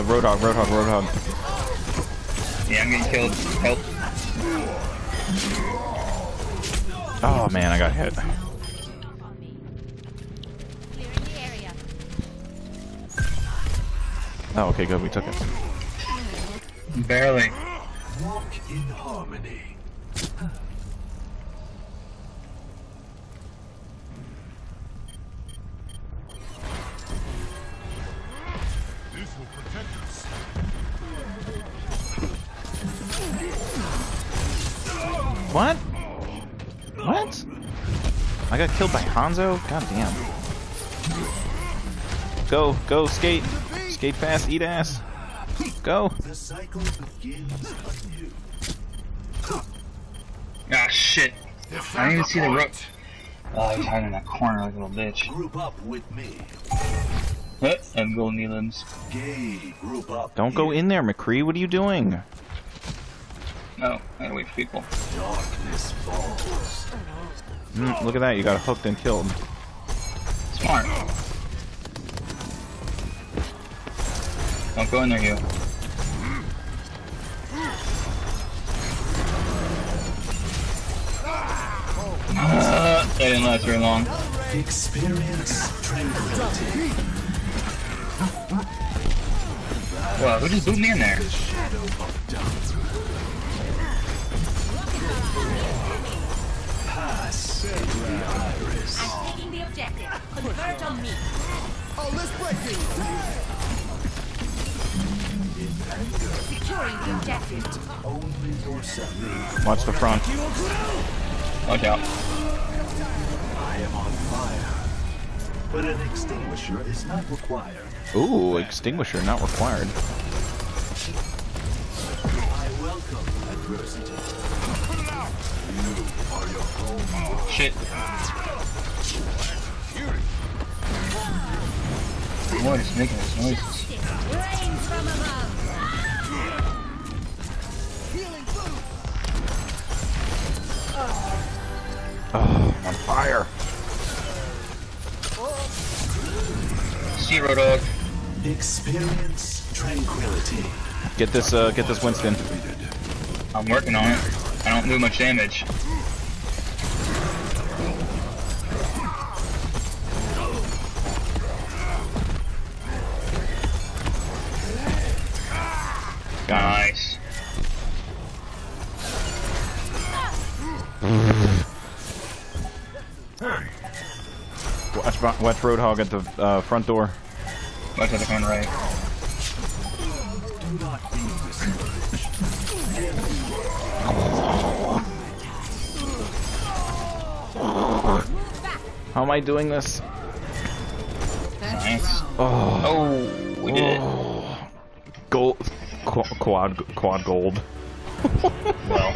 Uh, Roadhog, Roadhog, Roadhog. Yeah, I'm getting killed. Help. Oh man, I got hit. Clearing the area. Oh, okay, good, we took it. Barely. Walk in harmony. Killed by Hanzo? God damn. Go, go, skate. Skate fast, eat ass. Go. The cycle begins. Ah, shit. I didn't even see the rope. Oh, he's hiding in that corner like a little bitch. Group up with me. Huh, and golden elims. Gay, group up. Don't go in there, McCree. What are you doing? No, I gotta wait for people. Darkness falls. Mm, look at that, you got hooked and killed. Smart. Don't go in there, you. Uh, that didn't last very long. Experience tranquility. Wow, who just booted me in there? The shadow of doubt. Pass the iris. I'm taking the objective. Convert on me. Oh, let's break things. In Securing the objective. only yourself. Watch the front. Watch out. I am on fire. But an extinguisher is not required. Ooh, extinguisher not required. I welcome adversity. Shit. What is making those noises? Rains from above. Healing food. Oh, I'm on fire. See Roadhog. Experience tranquility. Get this, uh, get this Winston. I'm working on it. I don't do much damage. Watch, watch Roadhog at the uh, front door. Watch out the corner right. Do not be. How am I doing this? Nice. Oh, Oh, we did it. oh. gold, qu quad, quad gold. Well,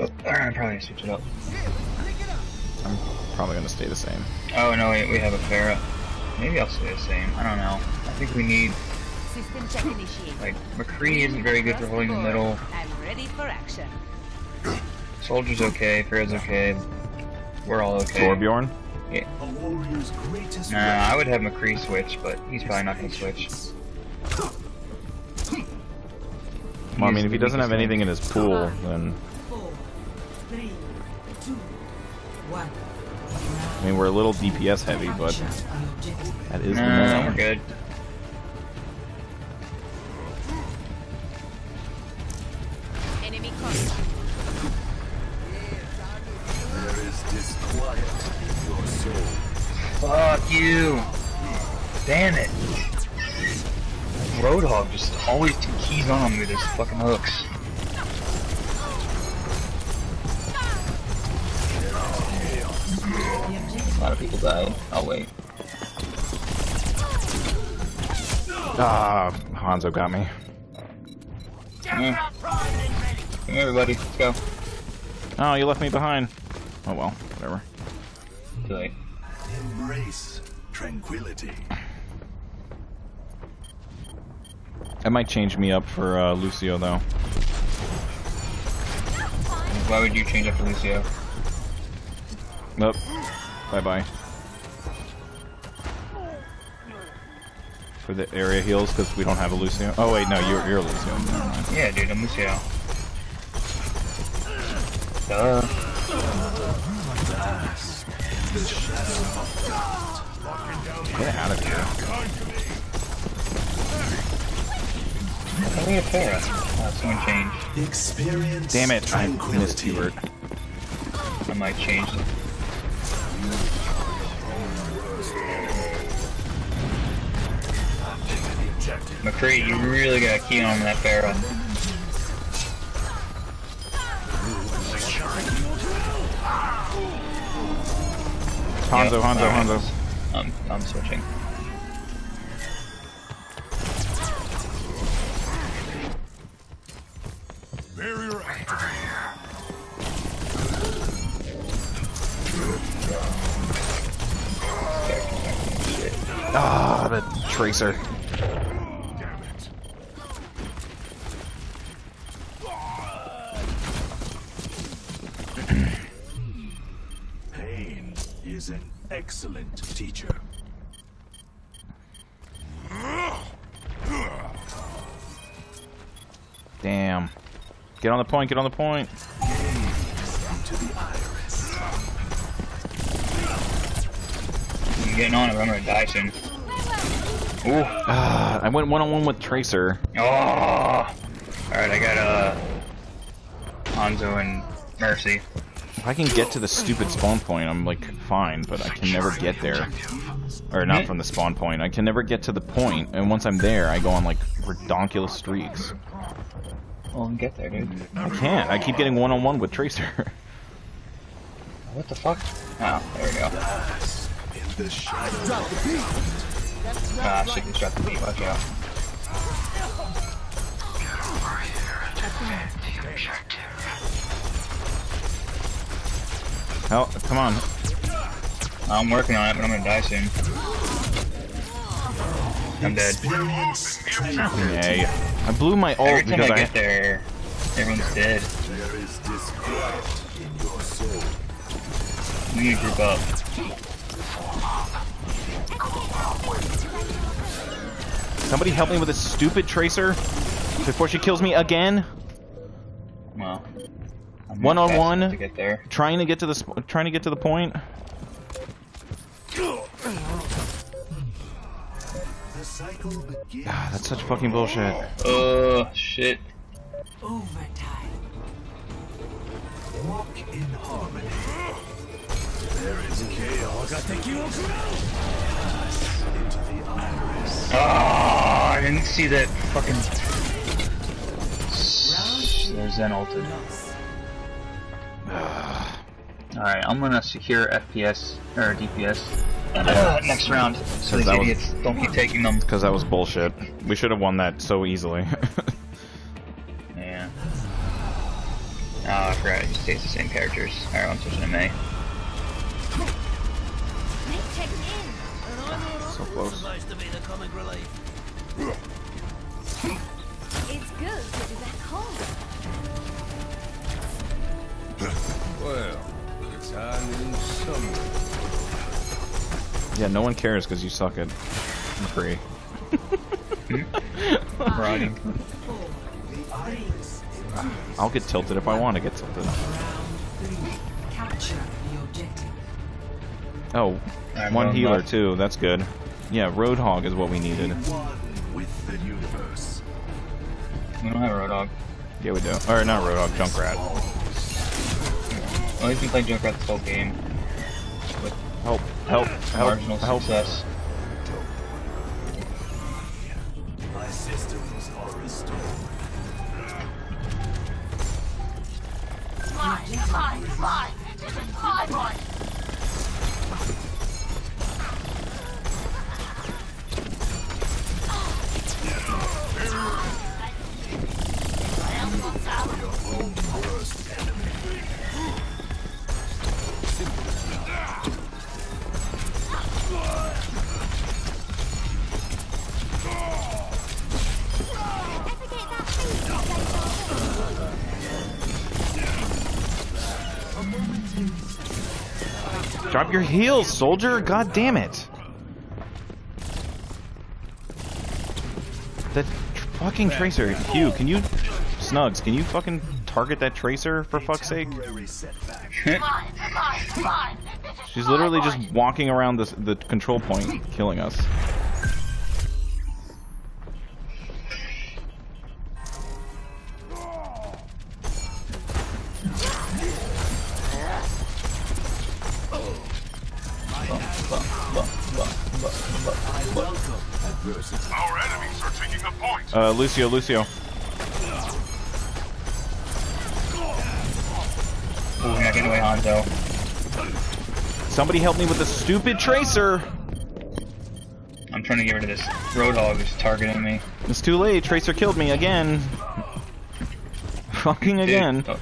I probably need to switch it up. I'm probably gonna stay the same. Oh no, wait, we have a Pharah. Maybe I'll stay the same. I don't know. I think we need System check initiated. like McCree isn't very good for holding the middle. I'm ready for action. Soldier's okay. Pharah's okay. We're all okay. Torbjorn? A warrior's Nah, I would have McCree switch, but he's probably not gonna switch. Well, I mean, if he doesn't have anything in his pool, then I mean, we're a little DPS heavy, but Capture our that is the Nah, we're good. Enemy contact. There is disquiet in your soul. Fuck you! Damn it! Roadhog just always keys on with his fucking hooks. People die. I'll wait. Ah, Hanzo got me. Yeah. Come here, everybody. Let's go. Oh, you left me behind. Oh well, whatever. Too late. Embrace tranquility. That might change me up for uh, Lucio though. Why would you change up for Lucio? Nope. Bye bye. For the area heals, because we don't have a Lucio. Oh wait, no, you're you're a Lucio. Never mind. Yeah, dude, I'm Lucio. Duh. Get out of here. How do we get Pharah? Oh, someone changed. Experience Damn it! I missed. Hubert. I might change. McCree, you really got a key on that Pharah. Hanzo, Yep, Hanzo, alright. Hanzo. I'm, I'm switching. Barrier activated. Ah, the tracer. Damn it. Pain is an excellent teacher. Damn. Get on the point. Get on the point. Into the iris. I'm getting on it, I'm gonna die soon. Ooh. Ah, I went one on one with Tracer. Oh. Alright, I got, uh... Hanzo and Mercy. If I can get to the stupid spawn point, I'm like fine, but I can never get there. Or not from the spawn point. I can never get to the point, and once I'm there, I go on like redonkulous streaks. Well, get there, dude. I can't. I keep getting one on one with Tracer. What the fuck? Oh, there we go. In the shadow. Drop the beat. Ah, shit, just dropped the beat. Watch out. Hell, come on. I'm working on it, but I'm gonna die soon. I'm dead. Experience tranquility. Yay. I blew my ult Every time because I I. get there, everyone's dead. There is disquiet in your soul. We need to group up. Somebody help me with a stupid Tracer before she kills me again. Well, I'm one on one, to get there. Trying to get to the trying to get to the point. The cycle begins. Ah, that's such fucking bullshit. Oh shit! Overtime. Walk in harmony. There is chaos. Into the iris. Oh, I didn't see that fucking. There's Zen ulted. Loss. Alright, I'm gonna secure FPS or DPS uh, next round, so these that was- idiots don't keep taking them. Because that was bullshit. We should have won that so easily. Yeah. Oh, I forgot. It just takes the same characters. Alright, I'm switching to May. Close. It's good to be back home. Well, it's hiding somewhere. Yeah, no one cares because you suck at McCree. Riding. Four, three, I'll get tilted if I want to get tilted. round three. Capture the objective. Oh, I'm one going healer too. That's good. Yeah, Roadhog is what we needed. With the universe. We don't have a Roadhog. Yeah, we do. Or not Roadhog, Junkrat. Well, we played Junkrat this whole game. With help, help, help, help. Success. Mine, mine, mine! This is my money! Drop your heels, soldier! God damn it! That tr- fucking tracer, Hugh, can you... Snugs, can you fucking target that tracer, for fuck's sake? She's literally just walking around the, the control point, killing us. Uh, Lucio, Lucio. Ooh, not getting away, Hanzo. Somebody help me with the stupid tracer! I'm trying to get rid of this Roadhog who's targeting me. It's too late, tracer killed me again. Fucking Dude, again. Don't,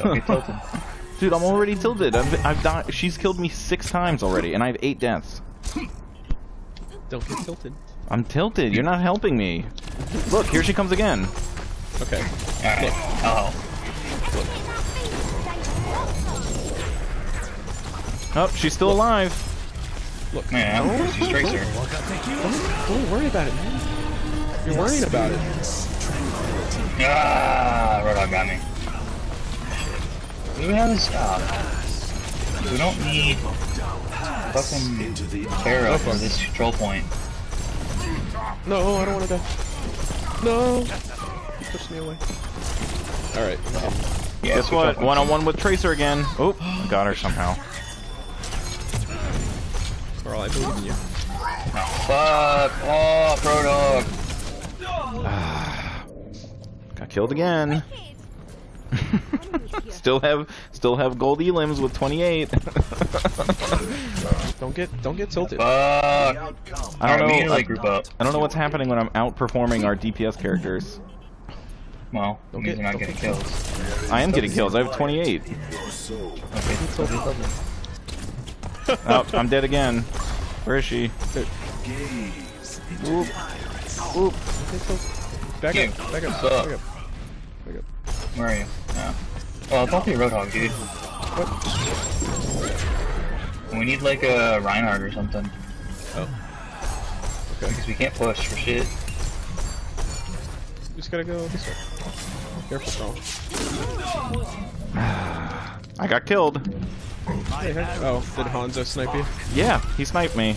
don't tilted. Dude, I'm already tilted. I've, I've died. She's killed me six times already, and I have eight deaths. Don't get tilted. I'm tilted. You're not helping me. Look, here she comes again. Okay. Alright. Oh. Oh, she's still alive. Look, man, she's Tracer. Don't worry about it, man. You're worrying about it. Ah, Roadhog got me. Do we have this? Ah. we don't need fucking Into the Terra for this control point. No, I don't want to die. No. Push me away. All right. Yeah, Guess what? One on one with Tracer again. Oh, I got her somehow. Carl, I believe in you. Fuck off, Roadhog. Ah. Got killed again. still have still have gold elims with 28. Don't get don't get tilted. Fuck. I don't Alright, we need to know. like group up. I don't know what's happening when I'm outperforming our DPS characters. Well, Don't get- you're not don't getting get kills. I am getting kills. I have 28. Okay, so just love it. Oh, I'm dead again. Where is she? Oop. Oop. Back up. Back up? Back up. Back up. Where are you? Oh. Well, don't be a Roadhog, dude. What? We need like a Reinhardt or something. Oh. Okay. Because we can't push for shit. We just gotta go this way. Careful, Carl. I got killed. Hey, hey. Oh, did Hanzo snipe you? Yeah, he sniped me.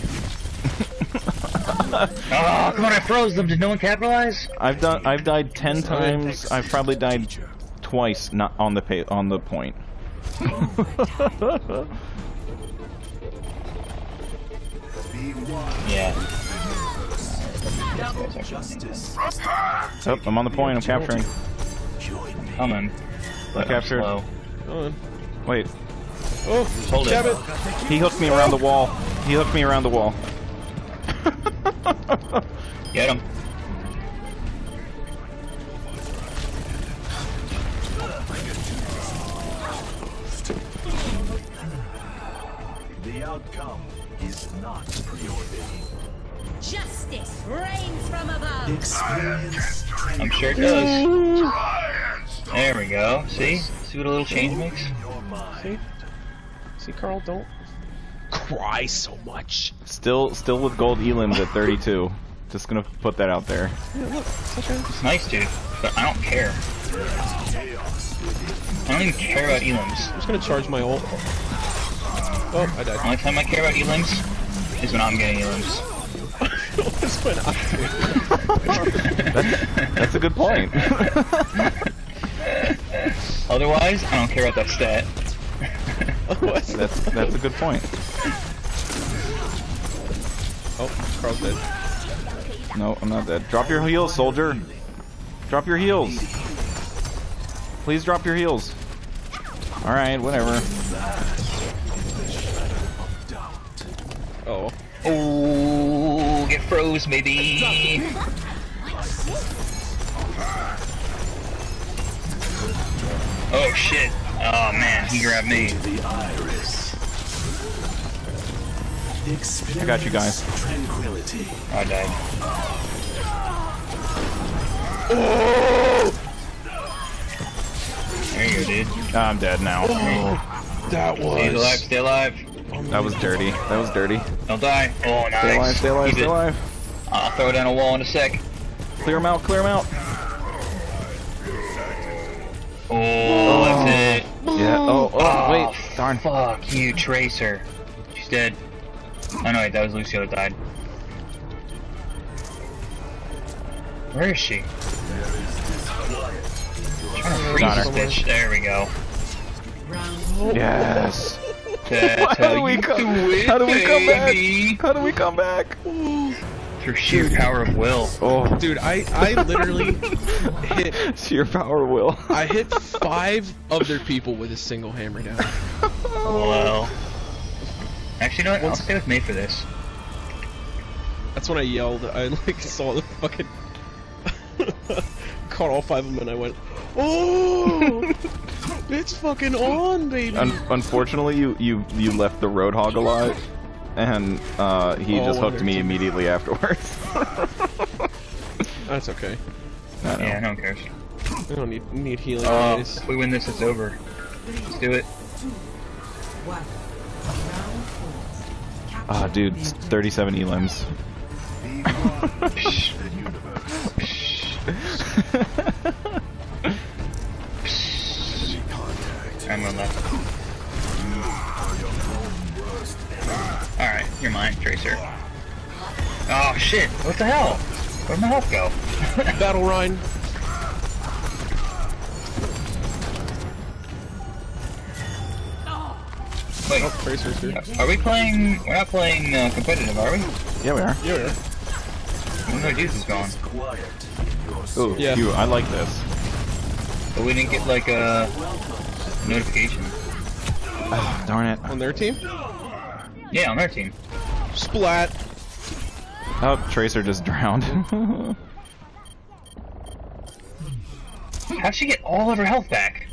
Oh, come on, I froze them. Did no one capitalize? I've done. I've died ten times. I've probably died twice, not on the pay, on the point. Yeah. Justice. oh, I'm on the point. I'm capturing. Join me. Coming. I'm captured. slow. On. Wait, Oh, Hold jab it. it. he hooked me around the wall. He hooked me around the wall. Get him. From. Experience I'm sure it does. There we go. See? See what a little change makes? See? See, Carl, don't cry so much. Still, still with gold elims at 32. Just gonna put that out there. Yeah, look. It's. Nice, dude. But I don't care. I don't even care about elims. I'm just gonna charge my ult. Oh, I The died. only time I care about elims is when I'm getting elims. That's when I That's a good point. Otherwise, I don't care about that stat. What? that's that's a good point. Oh, Carl's dead. No, I'm not dead. Drop your heels, soldier. Drop your heels. Please drop your heels. All right, whatever. Oh. Oh, get froze, maybe. Oh shit. Oh man, he grabbed me. The iris. I got you guys. Tranquility. I died. There you go, dude. I'm dead now. Did That was. Stay alive, stay alive. That was dirty. That was dirty. Don't die. Oh, nice. Stay alive, stay alive, stay it. alive. I'll throw it down a wall in a sec. Clear him out, clear him out. Oh, oh, that's it. Yeah. Oh, oh, ah, wait. Darn. Fuck you, Tracer. She's dead. Oh no, wait, that was Lucio that died. Where is she? trying to freeze Got this her. bitch. There we go. Yes. That's How how do we come? do it, How do we come back? How do we come back? Through sheer power of will. Oh, Dude, I I literally hit sheer power will. I hit five of their people with a single hammer down. Well. Actually, you know what? I'll stay with me for this. That's when I yelled. I like saw the fucking caught all five of them and I went, "Oh, it's fucking on, baby!" Un- unfortunately, you, you you left the Roadhog alive, and uh, he Oh, just hooked me two. immediately afterwards. That's okay. I know. Yeah, no one cares. I don't need need healing. Oh, guys. if we win this, it's over. Let's do it. one. Round Ah, dude, the objective. 37 elims. Alright, Tracer. Oh shit, what the hell? Where'd my health go? Battle Rhine. Wait, Oh, Tracer's here. are we playing? We're not playing uh, competitive, are we? Yeah, we are. Yeah, yeah. One of our dudes is gone. Quiet. Ooh, Yeah. phew, I like this. But we didn't get like a notification. Oh, Darn it. On their team. Yeah, on our team. Splat. Oh, Tracer just drowned. How'd she get all of her health back?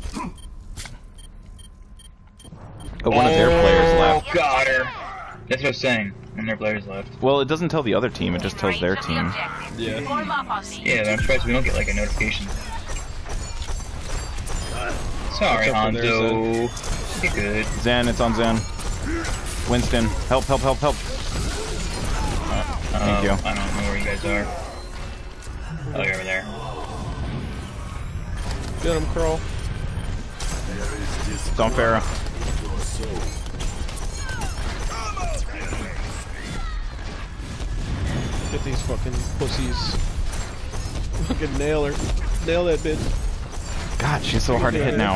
oh, one of their players oh, left. Oh, got her. That's what I was saying. One of their players left. Well, it doesn't tell the other team, it just tells their team. Yeah. Form up. Yeah, I'm surprised we don't get like a notification. Sorry, Watch out for Hanzo. Get good. Zen, it's on Zen. Winston, help, help, help, help. Thank Uh, you. I don't know where you guys are. Oh, you're over there. Get him, Crawl. It's on Pharah. Get these fucking pussies. Fucking nail her. Nail that bitch. God, she's so hard to hit now.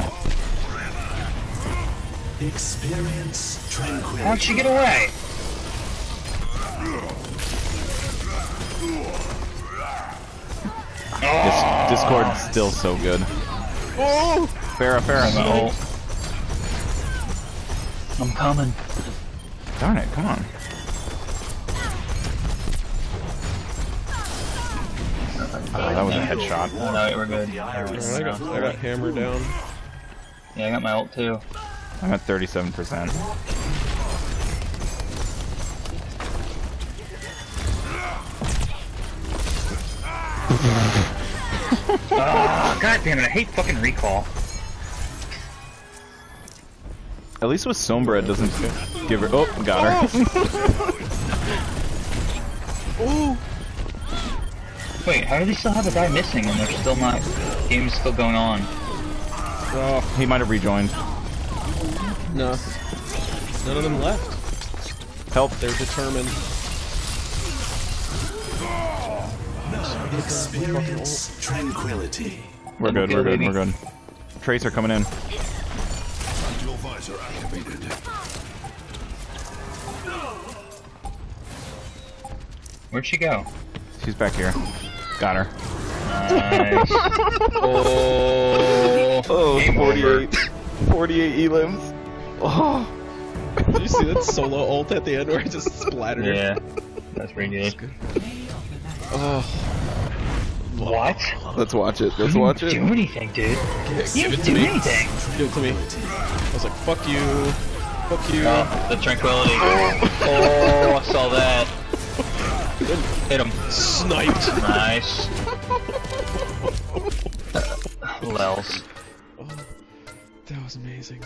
Experience tranquility. How'd she get away? Dis- Discord's still so good. Oh! Pharah, Pharah. I'm coming. Darn it, come on. Oh, that was a headshot. Oh, no, we're good. I got, I got hammer down. Yeah, I got my ult too. I'm at 37%. Oh, God damn it, I hate fucking recall. At least with Sombra, it doesn't give her. Oh, got her. Ooh! Wait, how do they still have a guy missing and they're still not... Game's still going on? Oh, he might have rejoined. no. None of them left. Help. They're determined. Experience tranquility. We're good, we're good, we're good. Tracer coming in. Your visor activated. Where'd she go? She's back here. Got her. Nice. oh, Oh, game over. 48. 48 elims. Oh. Did you see that solo ult at the end where it just splattered her? Yeah, that's pretty good. Oh, What? Let's watch it. Let's watch didn't it. do anything, dude. You give it didn't do me. anything. Give it to me. I was like, fuck you. Fuck you. Oh, the tranquility. Oh, I saw that. Hit him. Sniped. Nice. Lels. Oh, that was amazing.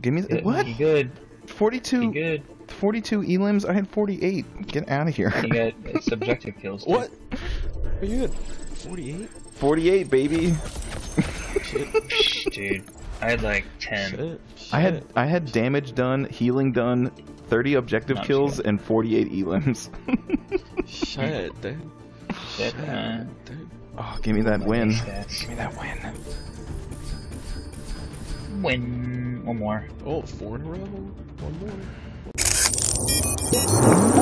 Give me Good. what? You good? 42, You good? 42 elims. I had 48. Get out of here. You got subjective kills. Too. What? Are you at 48? 48, baby. Shh, Dude, I had like ten. Shit. I had. I had damage done, healing done, 30 objective No, I'm kills, just and 48 elims. Shit, dude. Shit, man. Dude. oh, give me that win. Stats. Give me that win. Win. One more. Oh, four in a row? One more.